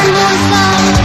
sun will fall.